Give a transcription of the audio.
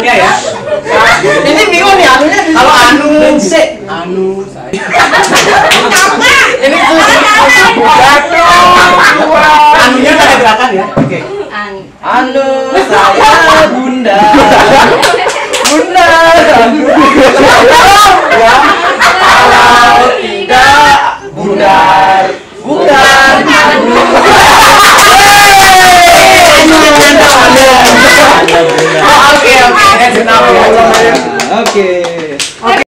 ya. Ini bingung nih anunya. Kalau anu, se, anu saya. Ini tuh. Anunya ada gerakan ya. Oke. Anu saya Iya, iya, iya. Oke.